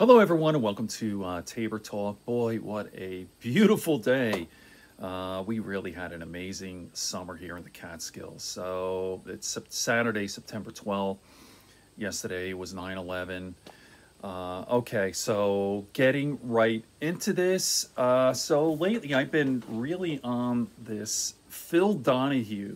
Hello, everyone, and welcome to uh, Tabor Talk. Boy, what a beautiful day. Uh, we really had an amazing summer here in the Catskills. So it's Saturday, September 12th. Yesterday was 9 11. Uh, okay, so getting right into this. Uh, so lately, I've been really on this Phil Donahue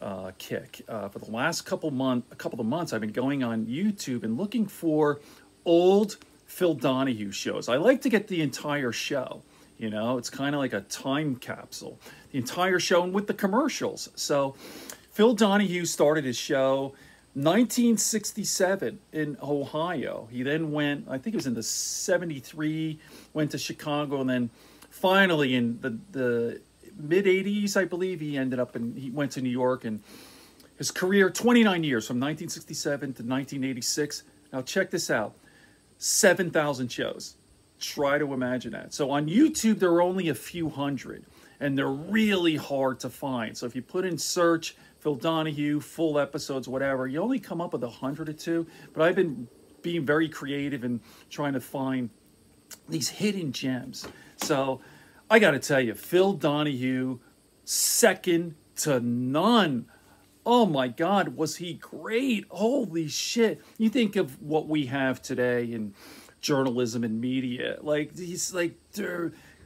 uh, kick. Uh, for the last couple month, a couple of months, I've been going on YouTube and looking for old Phil Donahue shows. I like to get the entire show. You know, it's kind of like a time capsule, the entire show, and with the commercials. So, Phil Donahue started his show 1967 in Ohio. He then went, I think it was in the 73, went to Chicago, and then finally in the, the mid 80s, I believe, he ended up and he went to New York. And his career, 29 years from 1967 to 1986. Now, check this out 7,000 shows. Try to imagine that. So on YouTube, there are only a few hundred, and they're really hard to find. So if you put in search Phil Donahue, full episodes, whatever, you only come up with a hundred or two. But I've been being very creative and trying to find these hidden gems. So I got to tell you, Phil Donahue, second to none. Oh my God, was he great? Holy shit. You think of what we have today in journalism and media. Like, he's like,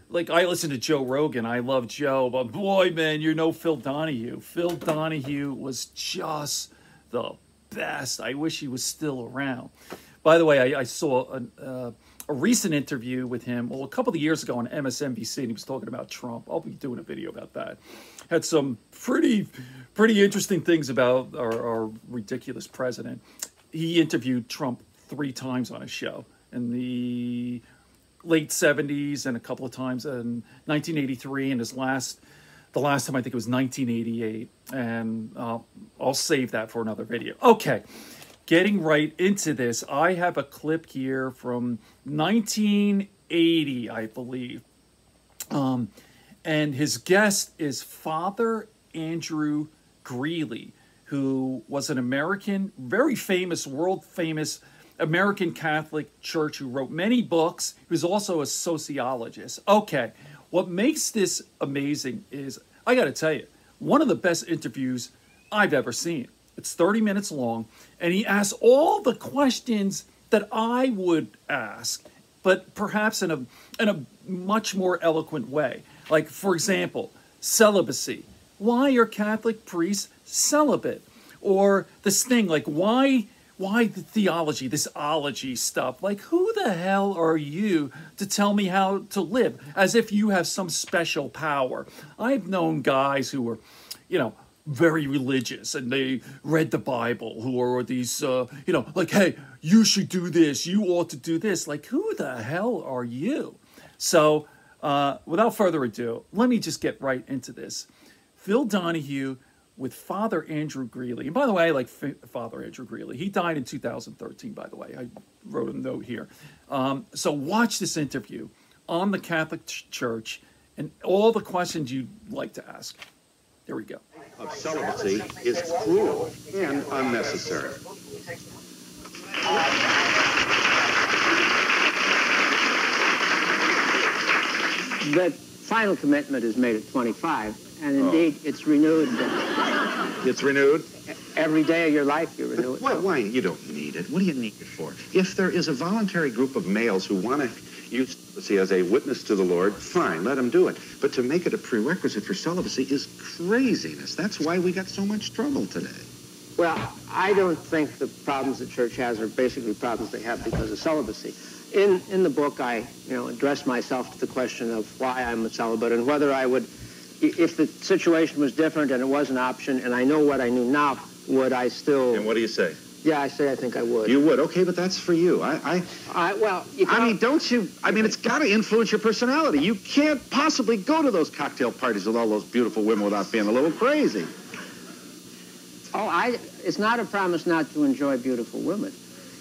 like I listen to Joe Rogan. I love Joe, but boy, man, you're no Phil Donahue. Phil Donahue was just the best. I wish he was still around. By the way, I, I saw a, uh, a recent interview with him, well, a couple of years ago on MSNBC, and he was talking about Trump. I'll be doing a video about that. Had some pretty, pretty interesting things about our, our ridiculous president. He interviewed Trump three times on his show in the late 70s and a couple of times in 1983 and his last the last time I think it was 1988 and uh, I'll save that for another video. Okay, getting right into this, I have a clip here from 1980, I believe. Um, and his guest is Father Andrew Greeley, who was an American, very famous, world famous American Catholic Church who wrote many books. He was also a sociologist. Okay, what makes this amazing is I got to tell you, one of the best interviews I've ever seen. It's 30 minutes long, and he asks all the questions that I would ask, but perhaps in a in a much more eloquent way. Like, for example, celibacy. Why are Catholic priests celibate? Or this thing, like, why why the theology, this ology stuff? Like, who the hell are you to tell me how to live as if you have some special power? I've known guys who were, you know, very religious and they read the Bible who are these, uh, you know, like, hey, you should do this, you ought to do this. Like, who the hell are you? So, uh, without further ado, let me just get right into this. Phil Donahue with Father Andrew Greeley. And by the way, like Father Andrew Greeley, he died in 2013, by the way. I wrote a note here. Um, so watch this interview on the Catholic Ch Church and all the questions you'd like to ask. There we go. Of celibacy is cruel and unnecessary. The final commitment is made at 25 and oh. indeed, oh. it's renewed. It's renewed? Every day of your life, you renew it. Well, why? You don't need it. What do you need it for? If there is a voluntary group of males who want to use celibacy as a witness to the Lord, fine, let them do it. But to make it a prerequisite for celibacy is craziness. That's why we got so much trouble today. Well, I don't think the problems the church has are basically problems they have because of celibacy. In, in the book, I you know, address myself to the question of why I'm a celibate and whether I would if the situation was different and it was an option, and I know what I knew now, would I still? And what do you say? Yeah, I say I think I would. You would, okay, but that's for you. I, I, I well, I mean, don't you? I mean, it's got to influence your personality. You can't possibly go to those cocktail parties with all those beautiful women without being a little crazy. Oh, I. It's not a promise not to enjoy beautiful women.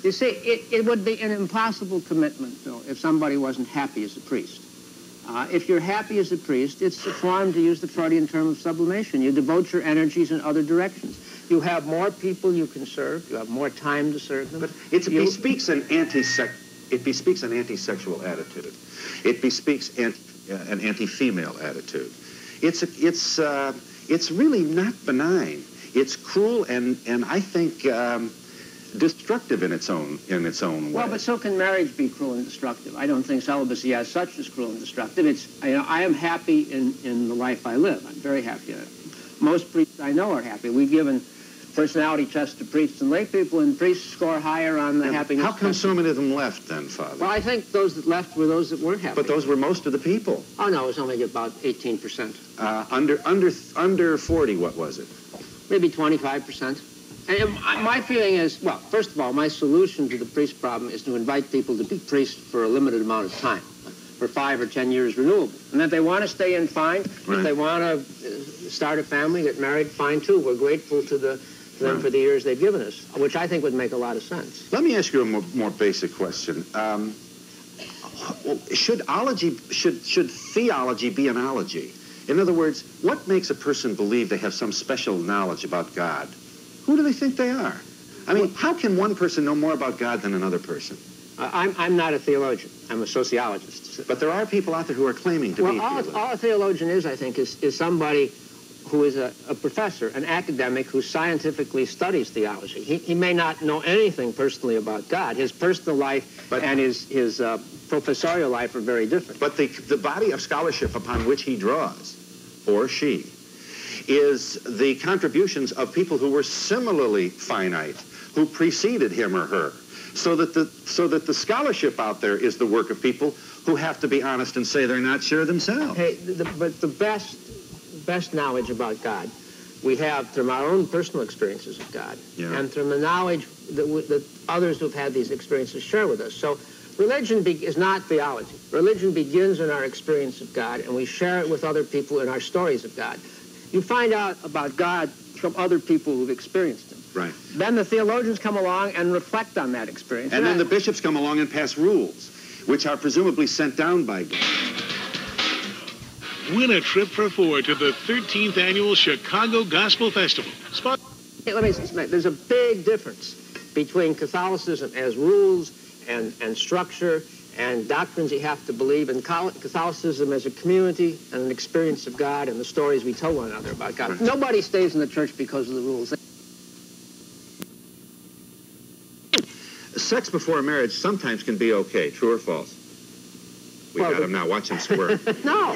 You see, it, it would be an impossible commitment, though, if somebody wasn't happy as a priest. Uh, if you're happy as a priest, it's a form, to use the Freudian term of sublimation. You devote your energies in other directions. You have more people you can serve. You have more time to serve them. But it's, you, he an anti It bespeaks an anti-sexual attitude. It bespeaks anti, uh, an anti-female attitude. It's a, it's uh, it's really not benign. It's cruel and and I think um, destructive in its own in its own way. Well, but so can marriage be cruel and destructive. I don't think celibacy as such is cruel and destructive. It's you know, I am happy in in the life I live. I'm very happy. in it. Most priests I know are happy. We've given personality tests to priests and lay people, and priests score higher on the And happiness. How come so many of them left then, Father? Well, I think those that left were those that weren't happy. but those were most of the people. Oh no, it was only about 18 percent, Uh, under under under 40, what was it? maybe 25 percent. And my my feeling is, well, first of all, my solution to the priest problem is to invite people to be priests for a limited amount of time, for five or ten years renewable. And if they want to stay in, fine. Right. If they want to start a family, get married, fine too. We're grateful to the to them Right. for the years they've given us, which I think would make a lot of sense. Let me ask you a more, more basic question. Um, should ology should should theology be an ology? In other words, what makes a person believe they have some special knowledge about God? Who do they think they are? I mean, how can one person know more about God than another person? I'm, I'm not a theologian. I'm a sociologist. But there are people out there who are claiming to Well, be all, theologians. all a theologian is, I think, is, is somebody who is a, a professor, an academic who scientifically studies theology. He, he may not know anything personally about God. His personal life But- and his, his uh, professorial life are very different. But the, the body of scholarship upon which he draws, or she, is the contributions of people who were similarly finite, who preceded him or her. So that the so that the scholarship out there is the work of people who have to be honest and say they're not sure themselves. Hey, the, but the best, best knowledge about God we have from our own personal experiences of God Yeah. and from the knowledge that, w- that others who've had these experiences share with us. So religion be- is not theology. Religion begins in our experience of God, and we share it with other people in our stories of God. You find out about God from other people who've experienced Him. Right. Then the theologians come along and reflect on that experience. And then I- the bishops come along and pass rules, which are presumably sent down by God. Win a trip for four to the 13th annual Chicago Gospel Festival. Spot- Hey, let me explain. There's a big difference between Catholicism as rules and, and structure and doctrines you have to believe, and Col- Catholicism as a community and an experience of God and the stories we tell one another about God. Nobody stays in the church because of the rules. Sex before marriage sometimes can be okay. True or false? We Well, got him now. Watch him squirm. No,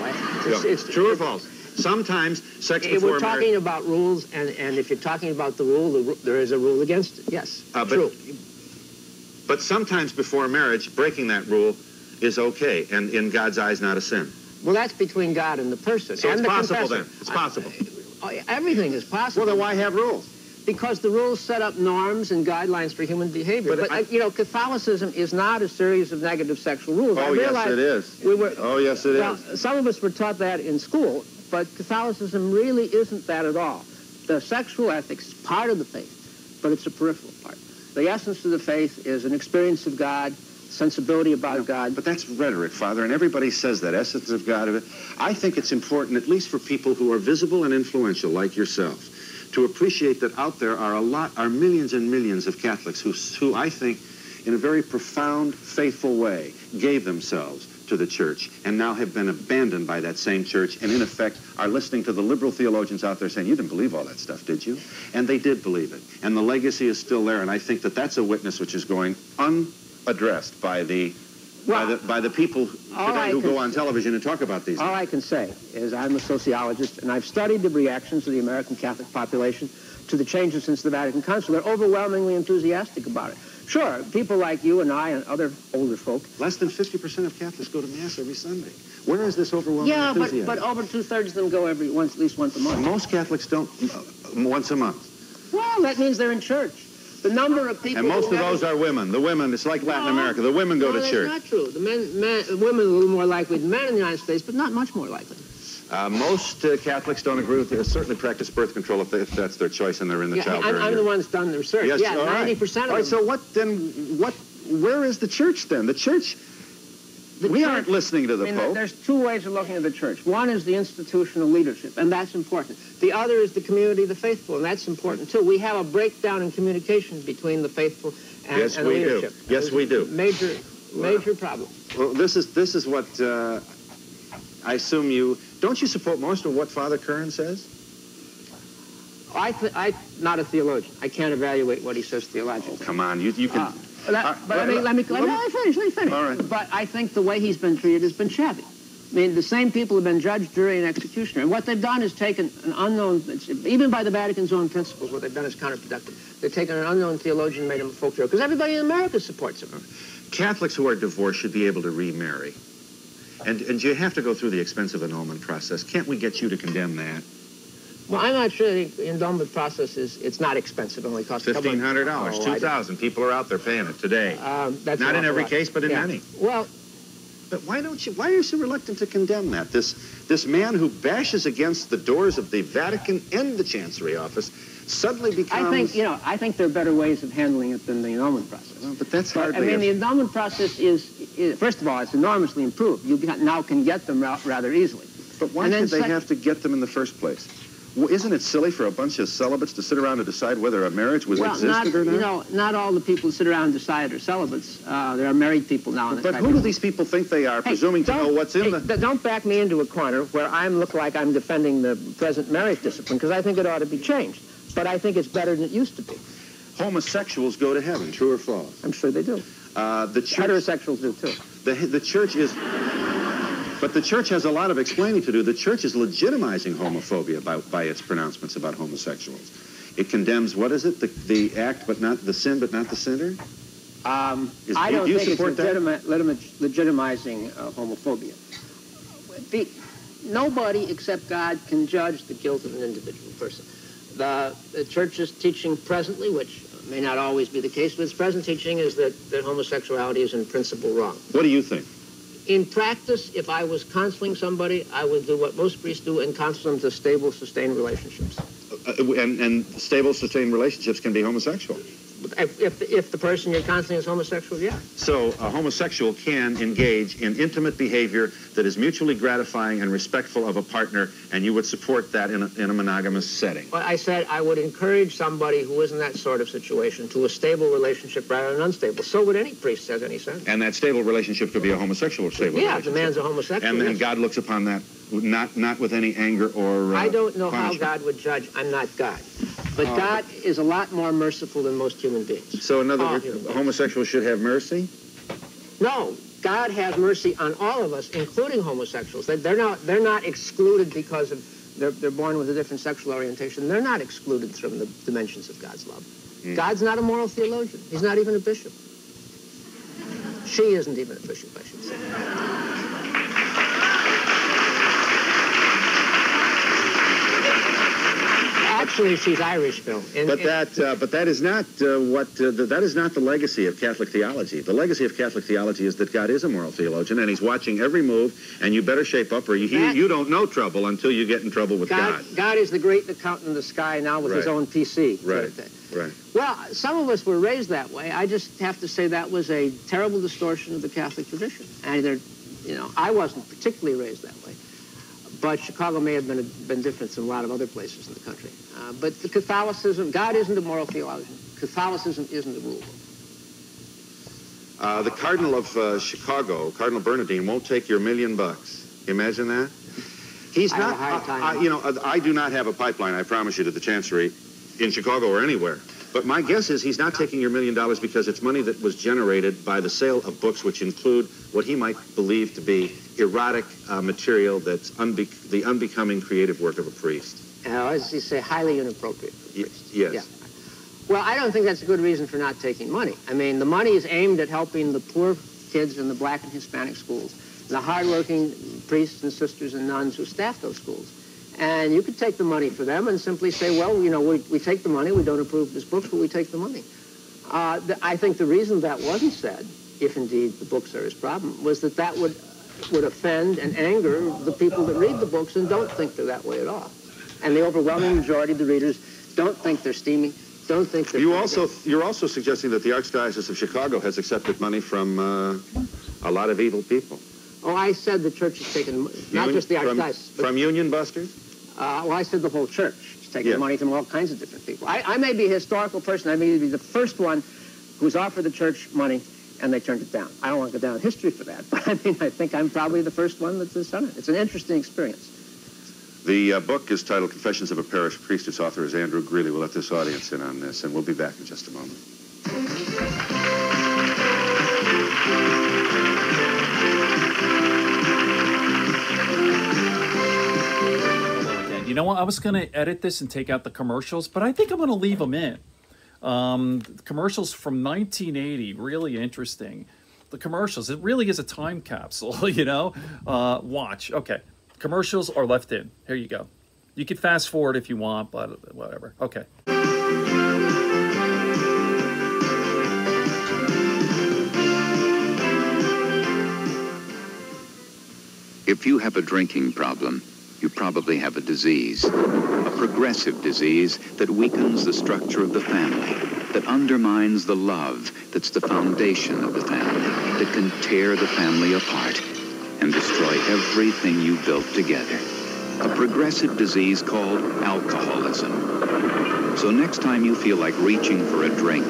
it's, it's True or false? Sometimes sex If before we're marriage. talking about rules, and, and if you're talking about the rule, the, there is a rule against it. Yes, Uh, true. But sometimes before marriage, breaking that rule is okay, and in God's eyes, not a sin. Well, that's between God and the person. So and it's the possible confessor. then. It's possible. Uh, everything is possible. Well, then why have rules? Because the rules set up norms and guidelines for human behavior. But But, I- uh, you know, Catholicism is not a series of negative sexual rules. I Oh, yes, it is. We were, Oh, yes, it is. well, some of us were taught that in school, but Catholicism really isn't that at all. The sexual ethics is part of the faith, but it's a peripheral part. The essence of the faith is an experience of God, sensibility about God. But that's rhetoric, Father, and everybody says that, essence of God. I think it's important, at least for people who are visible and influential, like yourself, to appreciate that out there are a lot, are millions and millions of Catholics who, who I think, in a very profound, faithful way, gave themselves to the church and now have been abandoned by that same church and in effect are listening to the liberal theologians out there saying you didn't believe all that stuff did you and they did believe it and the legacy is still there and i think that that's a witness which is going unaddressed by the by the by the people today who go on television and talk about these. All I can say is I'm a sociologist, and I've studied the reactions of the American Catholic population to the changes since the Vatican Council. They're overwhelmingly enthusiastic about it. Sure, people like you and I and other older folk. Less than 50% of Catholics go to Mass every Sunday. Where is this overwhelming Yeah, but, enthusiasm? but over two-thirds of them go every once, at least once a month. Most Catholics don't uh, once a month. Well, that means they're in church. The number of people And most of never- those are women. The women, it's like Latin No. America. The women go no, to church. that's not true. The men, men, women are a little more likely than men in the United States, but not much more likely. Uh, most uh, Catholics don't agree with it. Certainly practice birth control if, they, if that's their choice and they're in the Yeah, childbearing I'm, I'm the one that's done the research. Yes, yeah, all right. 90% of All them. right, so what then? What? Where is the church then? The church. The we church- aren't listening to the I mean, Pope. There's two ways of looking at the church. One is the institutional leadership, and that's important. The other is the community of the faithful, and that's important too. We have a breakdown in communication between the faithful and, Yes, and the we do. leadership. Yes, we do. Major Major problem. Well, this is this is what uh, I assume you don't you support most of what Father Curran says? I th- I'm not a theologian. I can't evaluate what he says theologically. Come on, you you can. Uh, that- Uh, but let- let me, let me, let me, let me- finish, let me finish. All right. But I think the way he's been treated has been shabby. I mean, the same people have been judge, jury, and executioner. And what they've done is taken an unknown, even by the Vatican's own principles, what they've done is counterproductive. They've taken an unknown theologian and made him a folk hero. Because everybody in America supports him. Catholics who are divorced should be able to remarry. And and you have to go through the expensive annulment process. Can't we get you to condemn that? Well, I'm not sure the annulment process is, it's not expensive. It only costs a couple of- Fifteen hundred dollars, Oh, two thousand. People are out there paying it today. Um, that's Not in every lot. case, but in Yeah. many. Well, But why don't you? Why are you so reluctant to condemn that? This this man who bashes against the doors of the Vatican and the Chancery office suddenly becomes. I think, you know, I think there are better ways of handling it than the annulment process. Well, but that's But, I mean, the annulment process is, is, first of all, it's enormously improved. You now can get them ra- rather easily. But why should they have to get them in the first place? Well, isn't it silly for a bunch of celibates to sit around and decide whether a marriage was well, not, existed or not? you know, not all the people who sit around and decide are celibates. Uh, there are married people now. in but who do these people think they are, Hey, presuming to know what's in hey, the? th- Don't back me into a corner where I look like I'm defending the present marriage discipline, because I think it ought to be changed. But I think it's better than it used to be. Homosexuals go to heaven, true or false? I'm sure they do. Uh, the church, Heterosexuals do too. the, the church is, but the church has a lot of explaining to do. The church is legitimizing homophobia by, by its pronouncements about homosexuals. It condemns what is it? The, the act, but not the sin, but not the sinner. Um, Is- I do don't you think it's support that? legitima- legitima- legitimizing uh, homophobia. The, nobody except God can judge the guilt of an individual person. The, the church's teaching presently, which may not always be the case, but its present teaching is that, that homosexuality is in principle wrong. What do you think? In practice, if I was counseling somebody, I would do what most priests do and counsel them to stable, sustained relationships. Uh, and, and stable, sustained relationships can be homosexual. If, if, if the person you're counseling is homosexual, yeah. So a homosexual can engage in intimate behavior that is mutually gratifying and respectful of a partner, and you would support that in a, in a monogamous setting. Well, I said I would encourage somebody who is in that sort of situation to a stable relationship rather than unstable. So would any priest, has any sense. And that stable relationship could be a homosexual stable Yeah, if the man's a homosexual. And then yes. God looks upon that not not with any anger or. Uh, I don't know how. God would judge. I'm not God. But Oh. God is a lot more merciful than most human beings. So in other words, here it goes. homosexuals should have mercy. No, God has mercy on all of us, including homosexuals. They- They're not, they're not excluded because of they're, they're born with a different sexual orientation. They're not excluded from the dimensions of God's love. Hmm. God's not a moral theologian. He's not even a bishop. She isn't even a bishop, I should say. Actually, she's Irish. And- But and- that, uh, but that is not uh, what uh, th- that is not the legacy of Catholic theology. The legacy of Catholic theology is that God is a moral theologian, and He's watching every move. And you better shape up, or you That- you don't know trouble until you get in trouble with God, God. God is the great accountant in the sky now with his own PC. Right. Right. Well, some of us were raised that way. I just have to say that was a terrible distortion of the Catholic tradition. And there, you know, I wasn't particularly raised that way. But Chicago may have been, been different than a lot of other places in the country. Uh, but the Catholicism, God isn't a moral theologian. Catholicism isn't a rule. Uh, the Cardinal of uh, Chicago, Cardinal Bernardin, won't take your million bucks. You imagine that? He's I have not. a hard time. I, you know, I do not have a pipeline. I promise you to the Chancery, in Chicago or anywhere. But my guess is he's not taking your million dollars because it's money that was generated by the sale of books which include what he might believe to be erotic uh, material that's unbe- the unbecoming creative work of a priest. Uh, as you say, highly inappropriate. for Y- yes. Yeah. Well, I don't think that's a good reason for not taking money. I mean, the money is aimed at helping the poor kids in the black and Hispanic schools, the hardworking priests and sisters and nuns who staff those schools. And you could take the money for them and simply say, well, you know, we, we take the money, we don't approve this books, but we take the money. Uh, the, I think the reason that wasn't said, if indeed the books are his problem, was that that would, would offend and anger the people that read the books and don't think they're that way at all. And the overwhelming majority of the readers don't think they're steamy, don't think they're... You also you're also suggesting that the Archdiocese of Chicago has accepted money from uh, a lot of evil people. Oh, I said the church has taken, not Union- just the from, archdiocese, but, from union busters. uh, well, I said the whole church has taken Yeah. money from all kinds of different people. I, I may be a historical person. I may be the first one who's offered the church money and they turned it down. I don't want to go down in history for that, but I mean, I think I'm probably the first one that's done it. It's an interesting experience. The uh, book is titled Confessions of a Parish Priest. Its author is Andrew Greeley. We'll let this audience in on this, and we'll be back in just a moment. You know what? I was going to edit this and take out the commercials, but I think I'm going to leave them in. Um, the commercials from 1980, really interesting. The commercials, it really is a time capsule, you know? Uh, watch. Okay. Commercials are left in. Here you go. You can fast forward if you want, but whatever. Okay. If you have a drinking problem, you probably have a disease, a progressive disease that weakens the structure of the family, that undermines the love that's the foundation of the family, that can tear the family apart and destroy everything you built together. A progressive disease called alcoholism. So next time you feel like reaching for a drink,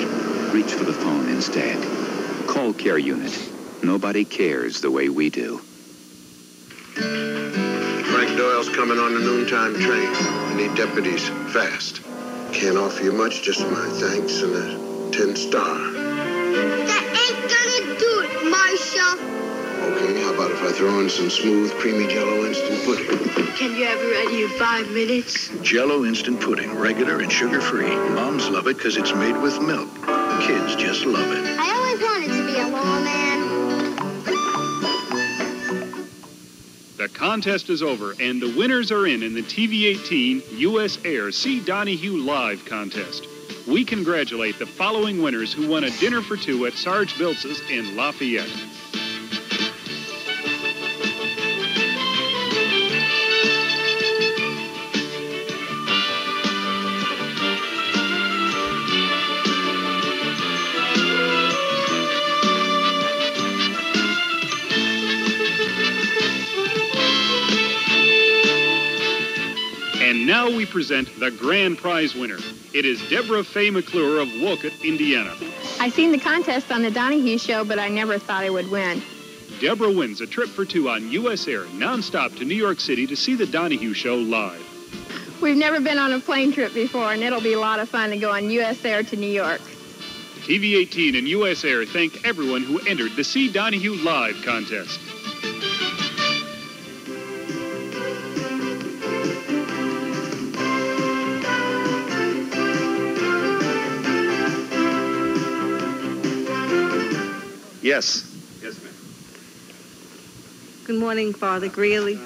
reach for the phone instead. Call Care Unit. Nobody cares the way we do. Frank Doyle's coming on the noontime train. I need deputies fast. Can't offer you much, just my thanks and a 10 star. That ain't gonna do it, Marshal. Okay, how about if I throw in some smooth, creamy jello instant pudding? Can you have it ready in five minutes? Jello instant pudding, regular and sugar-free. Moms love it because it's made with milk. Kids just love it. I always wanted to be a lawman. The contest is over, and the winners are in in the TV18 U.S. Air See Donahue Live contest. We congratulate the following winners who won a dinner for two at Sarge Biltz's in Lafayette. Present the grand prize winner. It is Deborah Faye McClure of Wolcott, Indiana. I seen the contest on the Donahue show, but I never thought I would win. Deborah wins a trip for two on U.S. Air nonstop to New York City to see the Donahue show live. We've never been on a plane trip before, and it'll be a lot of fun to go on U.S. Air to New York. TV 18 and U.S. Air thank everyone who entered the See Donahue Live contest. Yes. Yes, ma'am. Good morning, Father Greeley.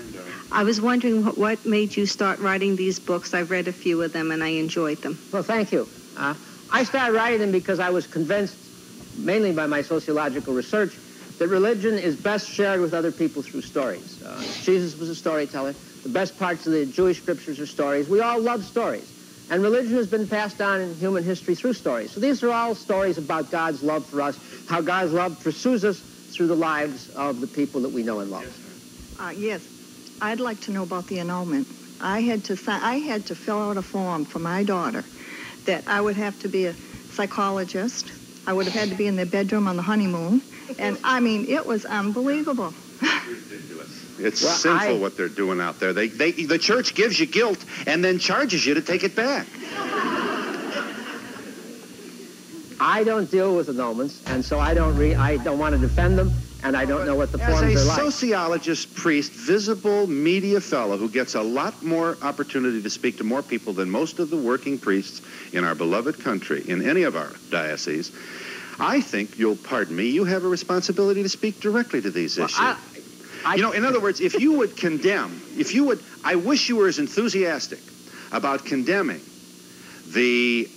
I was wondering what, what made you start writing these books. I've read a few of them and I enjoyed them. Well, thank you. Uh, I started writing them because I was convinced, mainly by my sociological research, that religion is best shared with other people through stories. Uh, Jesus was a storyteller. The best parts of the Jewish scriptures are stories. We all love stories. And religion has been passed on in human history through stories. So these are all stories about God's love for us, how God's love pursues us through the lives of the people that we know and love. Yes, Uh, yes, I'd like to know about the annulment. I had to si- I had to fill out a form for my daughter that I would have to be a psychologist. I would have had to be in their bedroom on the honeymoon, and I mean it was unbelievable. It's Well, sinful I- what they're doing out there. They, they, the church gives you guilt and then charges you to take it back. I don't deal with annulments, and so I don't re- I don't want to defend them, and I don't know what the As forms a are like. sociologist, priest, visible media fellow who gets a lot more opportunity to speak to more people than most of the working priests in our beloved country, in any of our dioceses, I think you'll pardon me. You have a responsibility to speak directly to these Well, issues. I- I- you know, in other words, if you would condemn, if you would, I wish you were as enthusiastic about condemning the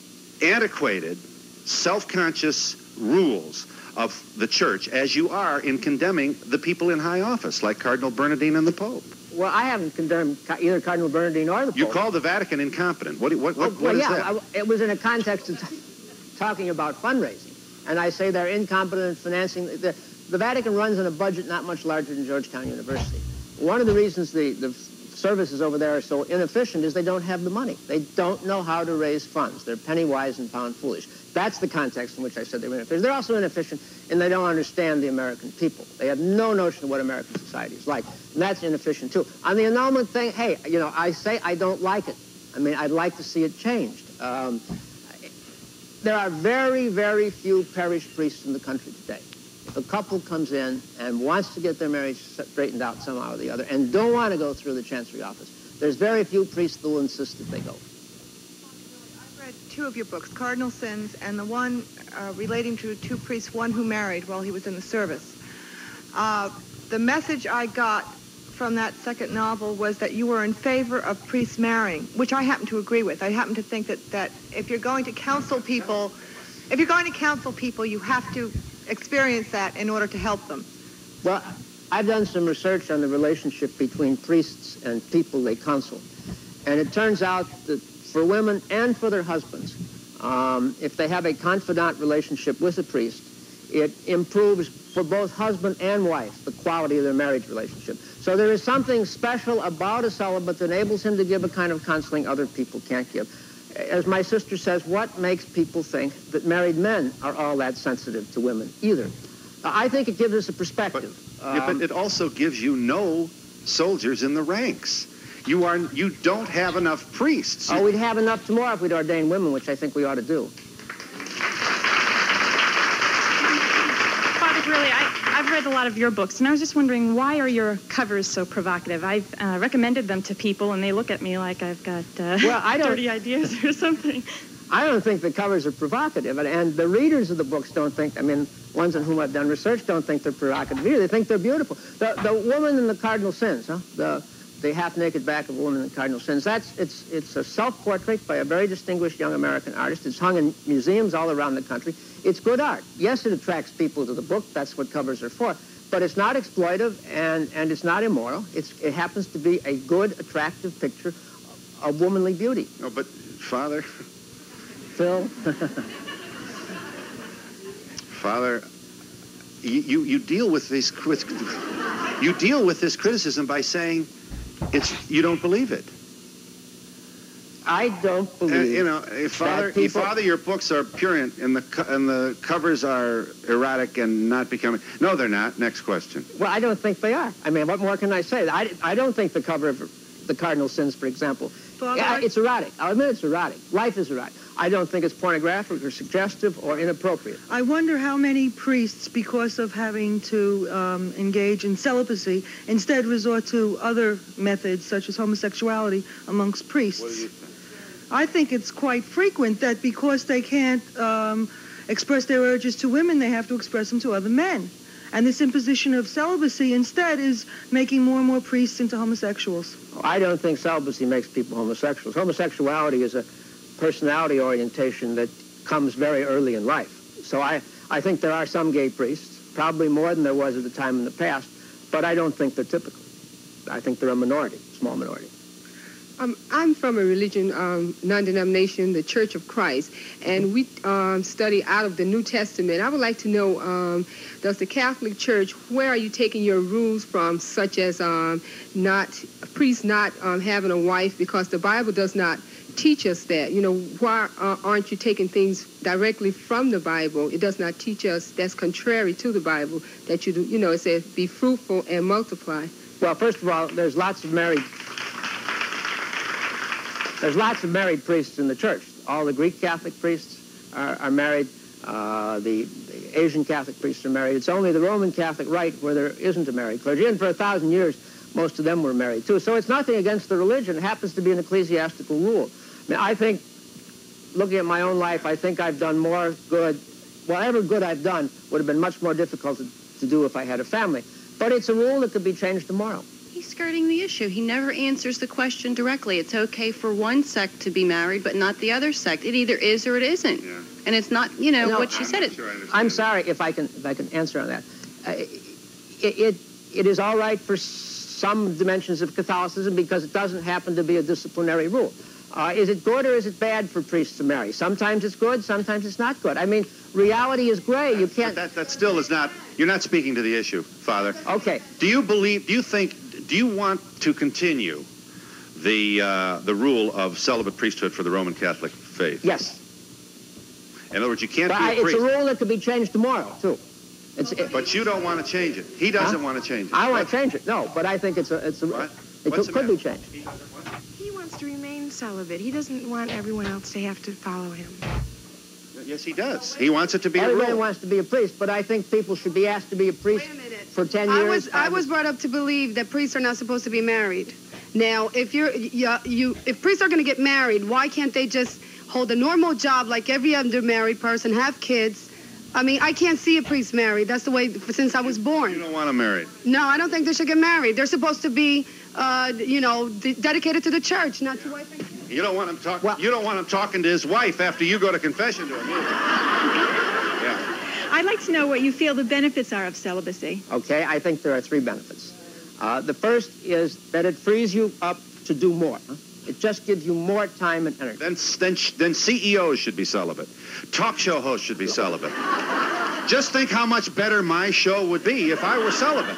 antiquated, self-conscious rules of the church as you are in condemning the people in high office, like Cardinal Bernardin and the Pope. Well, I haven't condemned either Cardinal Bernardin or the Pope. You called the Vatican incompetent. What, what, Oh, what, well, what yeah, that? I- it was in a context of t- talking about fundraising, and I say they're incompetent in financing. The, the Vatican runs on a budget not much larger than Georgetown University. One of the reasons the, the services over there are so inefficient is they don't have the money. They don't know how to raise funds. They're penny wise and pound foolish. That's the context in which I said they were inefficient. They're also inefficient and they don't understand the American people. They have no notion of what American society is like. And that's inefficient too. On the annulment thing, hey, you know, I say I don't like it. I mean, I'd like to see it changed. Um, there are very, very few parish priests in the country today. A couple comes in and wants to get their marriage straightened out somehow or the other and don't want to go through the chancery office, there's very few priests who insist that they go. I've read two of your books, Cardinal Sins and the one uh, relating to two priests, one who married while he was in the service. Uh, the message I got from that second novel was that you were in favor of priests marrying, which I happen to agree with. I happen to think that, that if you're going to counsel people, if you're going to counsel people, you have to experience that in order to help them. Well, I've done some research on the relationship between priests and people they counsel. And it turns out that for women and for their husbands, um, if they have a confidant relationship with a priest, it improves for both husband and wife the quality of their marriage relationship. So there is something special about a celibate that enables him to give a kind of counseling other people can't give. As my sister says, what makes people think that married men are all that sensitive to women either? Uh, I think it gives us a perspective. But, yeah, but um, it also gives you no soldiers in the ranks. You are you don't have enough priests. Oh, we'd have enough tomorrow if we'd ordain women, which I think we ought to do. Father Greeley, I, I've read a lot of your books, and I was just wondering why are your covers so provocative? I've uh, recommended them to people, and they look at me like I've got uh, well, I don't, dirty ideas or something. I don't think the covers are provocative, and, and the readers of the books don't think. I mean, ones on whom I've done research don't think they're provocative either. They think they're beautiful. The the woman in the cardinal sins, huh? The the half-naked back of a woman in the cardinal sins. That's it's it's a self-portrait by a very distinguished young American artist. It's hung in museums all around the country. It's good art. Yes, it attracts people to the book. That's what covers are for. But it's not exploitive and, and it's not immoral. It's, it happens to be a good, attractive picture of womanly beauty. No, but Father. Phil. Father, you, you, you deal with this you deal with this criticism by saying it's you don't believe it. I don't believe. Uh, you know, if father, if father, your books are prurient and the and the covers are erotic and not becoming. No, they're not. Next question. Well, I don't think they are. I mean, what more can I say? I, I don't think the cover of the Cardinal Sins, for example, yeah, it's erotic. I'll admit it's erotic. Life is erotic. I don't think it's pornographic or suggestive or inappropriate. I wonder how many priests, because of having to um, engage in celibacy, instead resort to other methods such as homosexuality amongst priests. What do you think? I think it's quite frequent that because they can't um, express their urges to women, they have to express them to other men. And this imposition of celibacy instead is making more and more priests into homosexuals. I don't think celibacy makes people homosexuals. Homosexuality is a personality orientation that comes very early in life. So I, I think there are some gay priests, probably more than there was at the time in the past, but I don't think they're typical. I think they're a minority, small minority. Um, I'm from a religion, um, non-denomination, the Church of Christ, and we um, study out of the New Testament. I would like to know, um, does the Catholic Church, where are you taking your rules from, such as um, not priests not um, having a wife, because the Bible does not teach us that. You know, why uh, aren't you taking things directly from the Bible? It does not teach us. That's contrary to the Bible. That you do, you know, it says, "Be fruitful and multiply." Well, first of all, there's lots of married there's lots of married priests in the church. All the Greek Catholic priests are, are married. Uh, the, the, Asian Catholic priests are married. It's only the Roman Catholic rite where there isn't a married clergy. And for a thousand years, most of them were married too. So it's nothing against the religion. It happens to be an ecclesiastical rule. I mean, I think, looking at my own life, I think I've done more good. Whatever good I've done would have been much more difficult to, to do if I had a family. But it's a rule that could be changed tomorrow he's skirting the issue. He never answers the question directly. It's okay for one sect to be married, but not the other sect. It either is or it isn't. Yeah. And it's not, you know, no, what she I'm said. It. Sure I'm sorry if I can if I can answer on that. Uh, it, it it is all right for some dimensions of Catholicism because it doesn't happen to be a disciplinary rule. Uh, is it good or is it bad for priests to marry? Sometimes it's good, sometimes it's not good. I mean, reality is gray. You can't. That, that still is not. You're not speaking to the issue, Father. Okay. Do you believe? Do you think do you want to continue the uh, the rule of celibate priesthood for the Roman Catholic faith. Yes. In other words, you can't But be I, a it's a rule that could be changed tomorrow, too. It's, it, but you don't want to change it. He doesn't Huh? want to change it. I want to change it. No, but I think it's a, it's a, it What's could be changed. He wants to remain celibate. He doesn't want everyone else to have to follow him. Yes, he does. He wants it to be a Everybody rule. wants to be a priest, but I think people should be asked to be a priest for 10 years. I was I was brought up to believe that priests are not supposed to be married. Now, if you're you, you if priests are going to get married, why can't they just hold a normal job like every other married person, have kids? I mean, I can't see a priest married. That's the way since I was born. You don't want him married. No, I don't think they should get married. They're supposed to be, uh, you know, de- dedicated to the church, not to wife and kids. You don't want him talk. you don't want him talking to his wife after you go to confession to him. Yeah. I'd like to know what you feel the benefits are of celibacy. Okay, I think there are three benefits. Uh, the first is that it frees you up to do more. It just gives you more time and energy. Then, then, then CEOs should be celibate. Talk show hosts should be celibate. Just think how much better my show would be if I were celibate.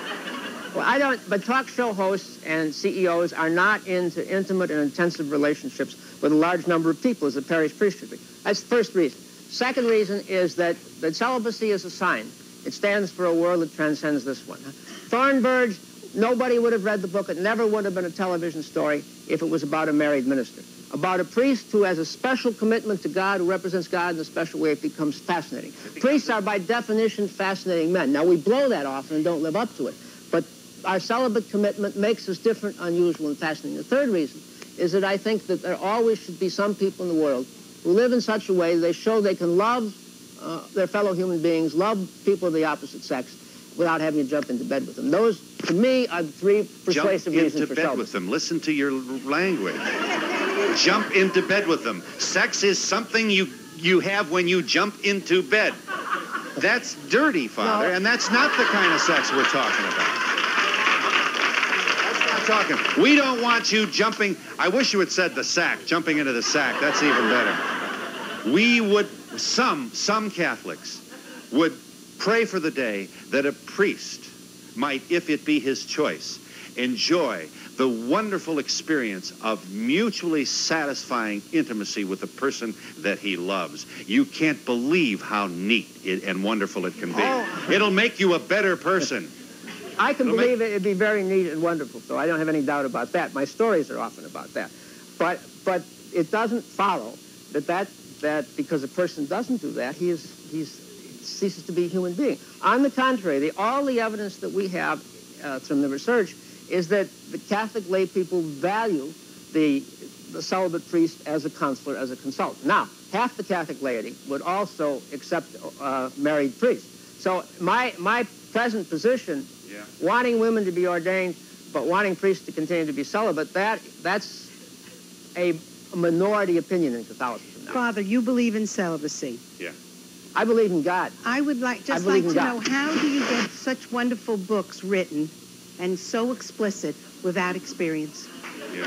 Well, I don't, but talk show hosts and CEOs are not into intimate and intensive relationships with a large number of people as a parish priest should be. That's the first reason. Second reason is that, that celibacy is a sign. It stands for a world that transcends this one. Thorn Birds, nobody would have read the book. It never would have been a television story if it was about a married minister. About a priest who has a special commitment to God, who represents God in a special way, it becomes fascinating. Priests are by definition fascinating men. Now, we blow that often and don't live up to it. Our celibate commitment makes us different, unusual, and fascinating. The third reason is that I think that there always should be some people in the world who live in such a way that they show they can love uh, their fellow human beings, love people of the opposite sex, without having to jump into bed with them. Those, to me, are the three persuasive Jump reasons into bed celibacy. with them. Listen to your language. jump into bed with them. Sex is something you you have when you jump into bed. That's dirty, Father, and that's not the kind of sex we're talking about. Talking. We don't want you jumping. I wish you had said the sack, jumping into the sack. That's even better. We would, some, some Catholics would pray for the day that a priest might, if it be his choice, enjoy the wonderful experience of mutually satisfying intimacy with the person that he loves. You can't believe how neat it, and wonderful it can be. Oh. It'll make you a better person. I can It'll make- believe it. It'd be very neat and wonderful, so I don't have any doubt about that. My stories are often about that. But but it doesn't follow that that, that because a person doesn't do that, he is he's ceases to be a human being. On the contrary, the, all the evidence that we have uh, from the research is that the Catholic lay people value the, the celibate priest as a counselor, as a consultant. Now, half the Catholic laity would also accept uh, married priests. So my, my present position, wanting women to be ordained, but wanting priests to continue to be celibate, that, that's a minority opinion in Catholicism now. Father, you believe in celibacy. Yeah. I believe in God. I would like just like in to know how do you get such wonderful books written and so explicit without experience? Yeah.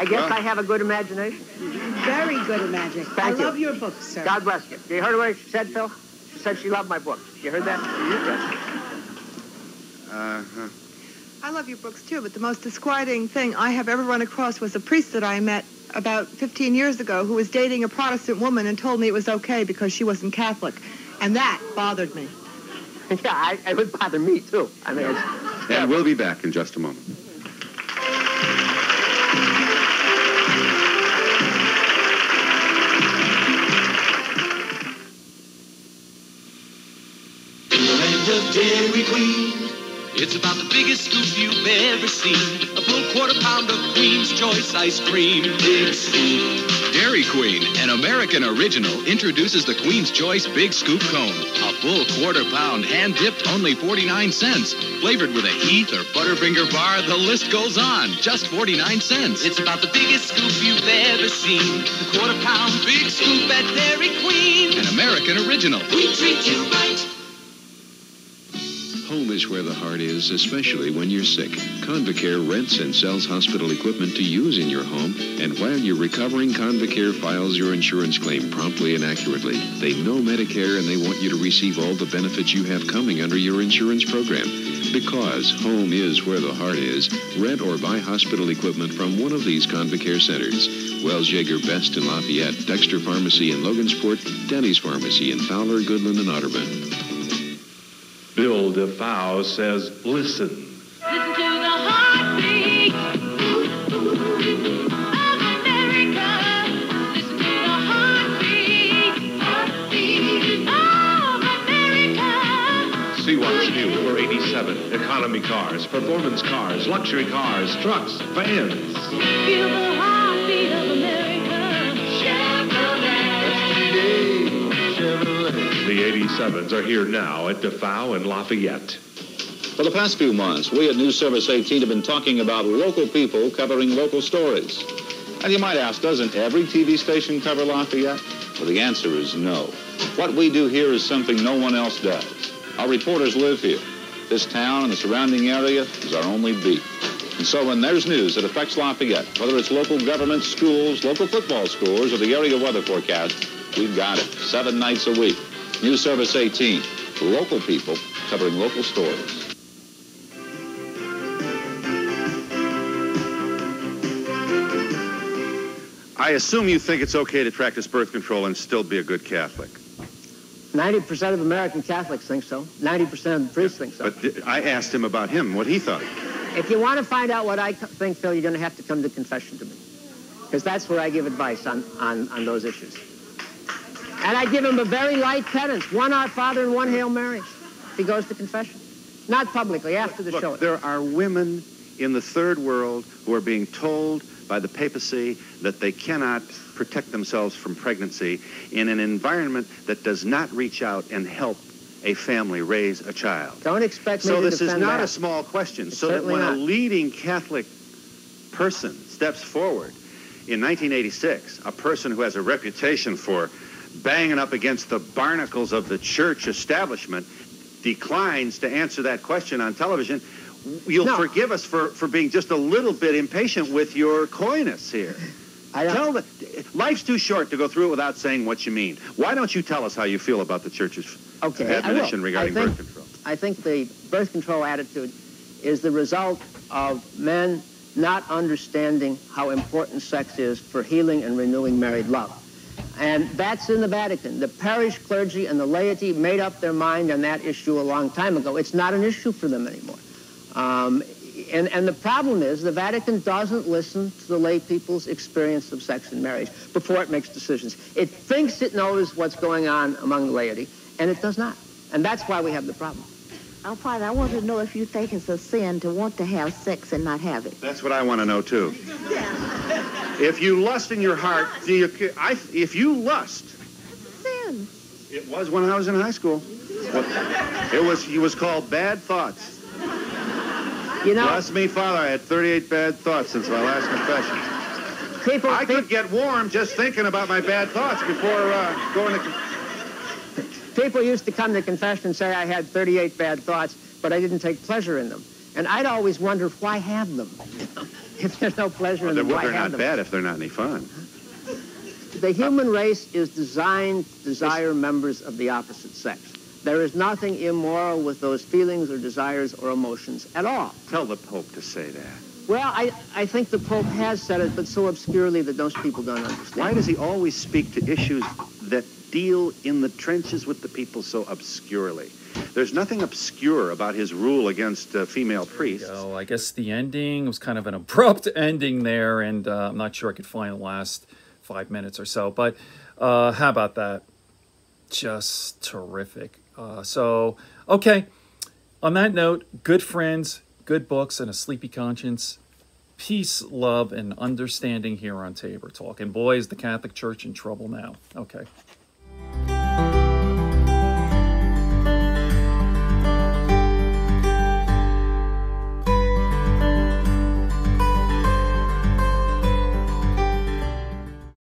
I guess well- I have a good imagination. Very good imagining. I Thank you. love your books, sir. God bless you. You heard what she said, Phil? She said she loved my book. You heard that? Uh-huh. I love your books too, but the most disquieting thing I have ever run across was a priest that I met about 15 years ago who was dating a Protestant woman and told me it was okay because she wasn't Catholic. And that bothered me. yeah, I, it would bother me too. I mean, it's, And we'll be back in just a moment. The Dairy Queen, it's about the biggest scoop you've ever seen. A full quarter pound of Queen's Choice ice cream. Big scoop. Dairy Queen, an American original, introduces the Queen's Choice Big Scoop Cone. A full quarter pound, hand dipped, only 49 cents. Flavored with a Heath or Butterfinger bar, the list goes on. Just 49 cents. It's about the biggest scoop you've ever seen. The quarter pound big scoop at Dairy Queen. An American original. We treat you right. Is where the heart is, especially when you're sick. Convacare rents and sells hospital equipment to use in your home, and while you're recovering, Convacare files your insurance claim promptly and accurately. They know Medicare and they want you to receive all the benefits you have coming under your insurance program. Because home is where the heart is, rent or buy hospital equipment from one of these Convacare centers. Wells Jaeger Best in Lafayette, Dexter Pharmacy in Logansport, Denny's Pharmacy in Fowler, Goodland, and Otterbein. Bill DeFouw says, listen. Listen to the heartbeat of America. Listen to the heartbeat, heartbeat of America. See what's new for 87. Economy cars, performance cars, luxury cars, trucks, vans. Sevens are here now at DeFouw and Lafayette. For the past few months, we at News Service 18 have been talking about local people covering local stories. And you might ask, doesn't every TV station cover Lafayette? Well, the answer is no. What we do here is something no one else does. Our reporters live here. This town and the surrounding area is our only beat. And so when there's news that affects Lafayette, whether it's local government, schools, local football scores, or the area weather forecast, we've got it seven nights a week. News Service 18. Local people covering local stories. I assume you think it's okay to practice birth control and still be a good Catholic. 90% of American Catholics think so. 90% of the priests think so. But I asked him about him, what he thought. If you want to find out what I think, Phil, you're going to have to come to confession to me. Because that's where I give advice on, on, on those issues. And I give him a very light penance, one Our Father and one Hail Mary. He goes to confession. Not publicly, after the show. Look, there are women in the third world who are being told by the papacy that they cannot protect themselves from pregnancy in an environment that does not reach out and help a family raise a child. Don't expect me to So this is not that. a small question. It's so that when a leading Catholic person steps forward in 1986, a person who has a reputation for banging up against the barnacles of the church establishment declines to answer that question on television, you'll No. forgive us for, for being just a little bit impatient with your coyness here. I Tell the, life's too short to go through it without saying what you mean. Why don't you tell us how you feel about the church's Okay, admonition regarding think, birth control? I think the birth control attitude is the result of men not understanding how important sex is for healing and renewing married love. And that's in the Vatican. The parish clergy and the laity made up their mind on that issue a long time ago. It's not an issue for them anymore. Um, and, and the problem is the Vatican doesn't listen to the lay people's experience of sex and marriage before it makes decisions. It thinks it knows what's going on among the laity, and it does not. And that's why we have the problem. Oh, Father, I want to know if you think it's a sin to want to have sex and not have it. That's what I want to know too. Yeah. If you lust in your heart, do you, I, if you lust, Sin. it was when I was in high school. It was it was called bad thoughts. You know, Bless me, Father, I had 38 bad thoughts since my last confession. People, I could get warm just thinking about my bad thoughts before uh, going to. People used to come to confession and say I had 38 bad thoughts, but I didn't take pleasure in them. And I'd always wonder why have them? if there's no pleasure in Well, them, they're, why they're have not them? bad if they're not any fun. The human race is designed to desire members of the opposite sex. There is nothing immoral with those feelings or desires or emotions at all. Tell the Pope to say that. Well, I, I think the Pope has said it, but so obscurely that most people don't understand. Why does he always speak to issues that deal in the trenches with the people so obscurely? There's nothing obscure about his rule against uh, female priests. So I guess the ending was kind of an abrupt ending there, and uh, I'm not sure I could find the last five minutes or so. But uh, how about that? Just terrific. Uh, so, okay. On that note, good friends, good books, and a sleepy conscience. Peace, love, and understanding here on Tabor Talk. And boy, is the Catholic Church in trouble now. Okay.